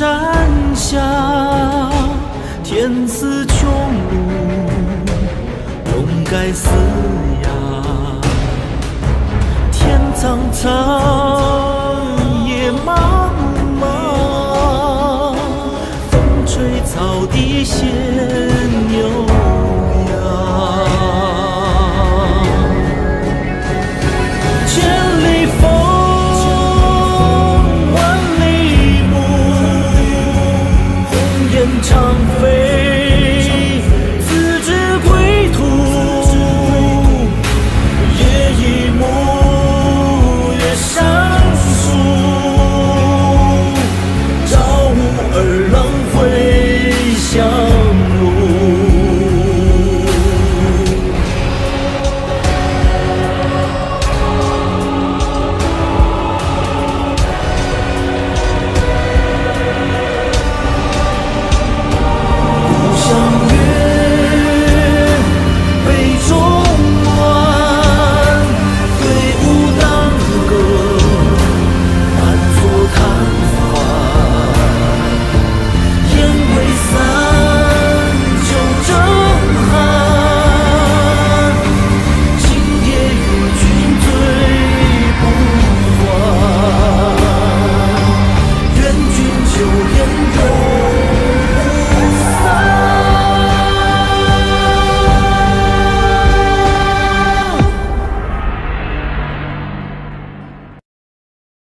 山下天似穹庐笼盖四野天苍苍野茫茫风吹草低见长飞。